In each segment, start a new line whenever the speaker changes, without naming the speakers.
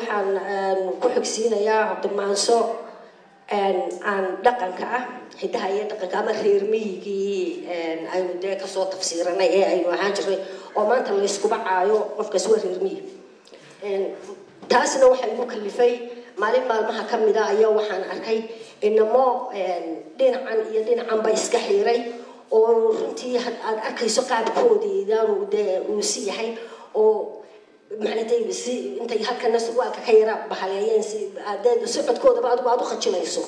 waxaan ku xigsiinayaa cabdimaanso aan dhaqanka ah hidaha iyo dhaqanka ama reer miyigii aynu dee ka soo tafsiiranay ee aynu ahaan jirnay oo maanta layskuba caayo qofkaas waa reer miyig taasna waxaa igu kalifay maalin maalmaha ka mid a ayaa waxaan arkay inamo dhinacan iyo dhinacanba iska xiiray oo runtii aad arkayso qaabkoodeedaanu dee uu si yahay oo macnatay si intay halkana surwaalka ka yara bahaleeyeen si aadee socodkoodaba adigu aad u khajilayso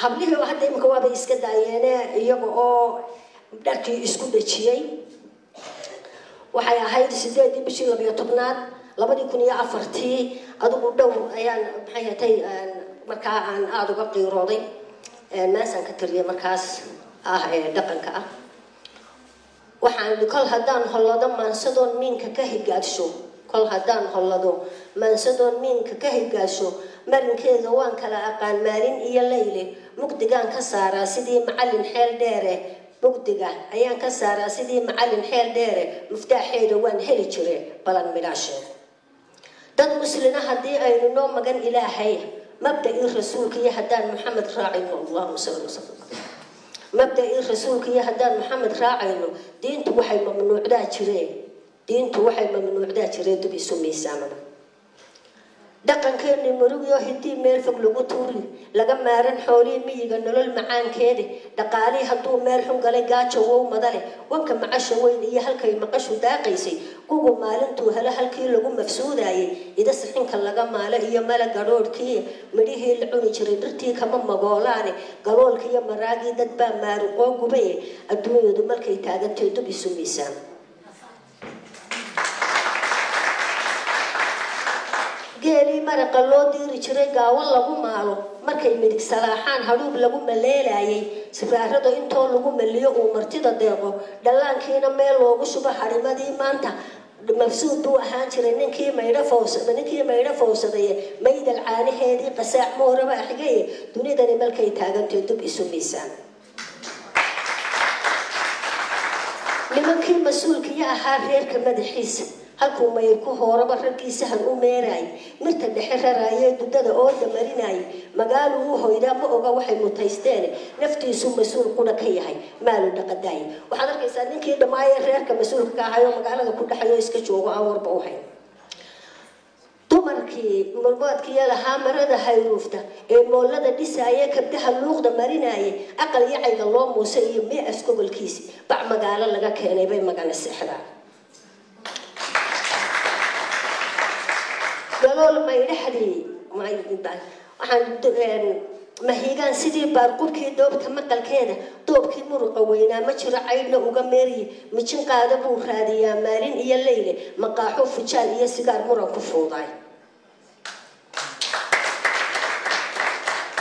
hablihii oo hadda imika waabay iska daayeene iyaga oo dharkii isku dhajiyey waxay ahayd sideedii bishii labiyo tobnaad labadii kun iyo afartii adigu dhow ayaan maxay hatay markaa aan aada uga qiirooday. Maasaan ka tiriyay markaas ah ee dhaqanka ah waxaan kol haddaan hollado maansadoon miinka ka higaadsho kol haddaan hollado maansadoon miinka ka higaadsho marinkeeda waan kala aqaan maalin iyo leyle. Mugdigaan ka saaraa sidii macallin xeel dheere. Mugdiga ayaan ka saaraa sidii macallin xeel dheere. Muftaaxeeda waan heli jire balan midhaasheeda dad muslina haddii aynu noo magan ilaahay mabda-ii rasuulka iyo haddaan maxamed raacayno allahuma wasalam mabda-ii rasuulka iyo haddaan maxamed raacayno diintu waxay mamnuucdaa jireen. Diintu waxay mamnuucdaa jireen dub isu miisaamada. Dhaqankeeni murugyo hidii meel fog lagu tuuri laga maaran xoolii miyiga nolol macaankeedi dhaqaalii hadduu meel xun galay gaajo wow madale wanka macasha weyn iyo halkay maqashu daaqaysay kugu maalintuu helo halkii lagu mafsuudayay. Ida sixinka laga maalo iyo mala gadhoodhkii midhihii la cuni jiray dhirtii kama magoolaane galoolka iyo maraagii dad baa maaruqoo gubaye adduunyadu markay taagantay dub isu miisaan geelii maraqa loo diiri jiray gaawo lagu maalo. Markay midig salaaxaan hadhuub lagu maleelayay sifaarada intoo lagu maliyo uu martida deeqo. Dhallaankiina meel loogu shubo harimadii maanta. Mafsuud buu ahaan jiray ninkii maydho fowsadaye maydal caanaheedii qasaac mooraba xigaye dunidani markay taagantay dub isu miisaan. Nimankii mas'uulkiyo ahaa reerka madaxiisa halkuu mayr ku hooraba raggiisa han u meeraay. Mirta dhexe raraayee duddada ooda marinayay magaalu u hoydaa ma oga waxay mutaysteen naftiisu mas'uul qura ka yahay. Maalu dhaqadaay waxaad arkaysaa ninkii dhammaayee reerka mas'uulka ka ahayo magaalada ku dhexayo iska joogo aan warba u hayn. Dumarkii murmoodkiiyo lahaa marada hayruufta ee moolada dhisaaya kabdaha luuqda marinaaye aqal yacayga loo muuse iyo miicas gogolkiisi bac magaalo laga keenay bay magana seexdaan mahiigaan sidii baarqubkii doobta maqalkeeda? Doobkii muruqa weynaa ma jiro caydhna uga meeriye? Mijin qaada buu raadiyaa maalin iyo leyle maqaaxo fujaal iyo sigaar muran ku fuudaay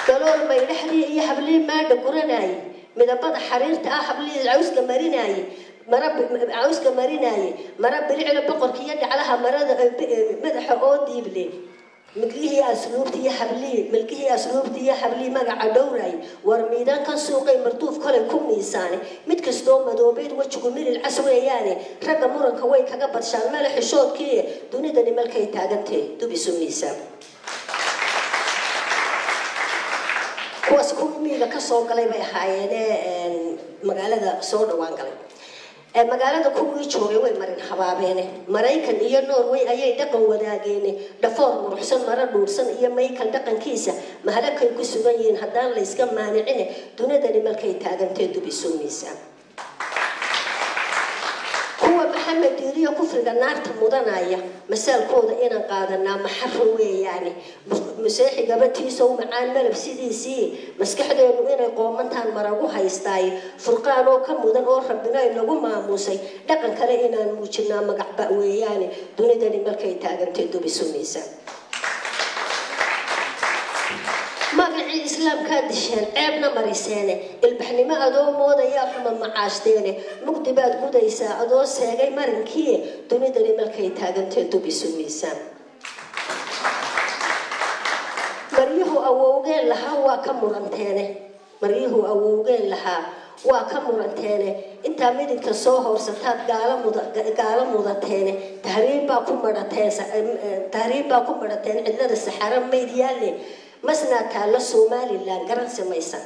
galool maydhaxdii iyo hablii maadha guranaaye? Midabada xariirta ah hablii cawska marinaaye mara cawska marinaaye mara bilicda boqorka iyo dhaclaha marada madaxa oo diible milgihii asluubta iyo hablii milgihii asluubta iyo hablii magaca dhowray. War miidankan suuqay marduuf kolay ku miisaane. Mid kastoo madoobeyd wejigu milil weeyaane. Ragga muranka way kaga badshaan mele xishoodkii dunidani malkay taagantay dub isu miisaan kuwaas kuwii miiga ka soo galay bay ahaayeene magaalada soo dhawaan galay magaalada kuwii joogay way marin habaabeene maraykan iyo norway ayay dhaqan wadaageene dhafoor muruxsan maro dhuursan iyo maykal dhaqankiisa mahalakay ku sugan yihiin haddaan layska maanicine dunidani markay taagantee dub isu maxamed diiriyo kufriga naarta mudanaya masaalkooda inaan qaadanaa maxaro weeyaane maseexigaba tiisow macaan malab sidiisii maskaxdeenu inay qoomantaan maragu haystaay furqaan oo ka mudan oo rabbina inagu maamuusay dhaqan kale inaan muujinaa magacba weeyaane dunidani markay taagantay dubisu miisaan magacii islaamkaa disheen ceebna mariseene. Ilbaxnimo adoo moodayaa xuma macaashdeene mugdi baad gudaysaa adoo seegay marinkii. Dunidani markay taagantee dub isu miisaan maryuhu awowgeen lahaa waa ka muranteene. Maryuhu awowgeen lahaa waa ka muranteene. Intaa midinka soo muda gaalo mudateene. Tahriib baa ku ku madhateen cidlada saxaro maydyaale masnaa taalla somalilan garan samaysan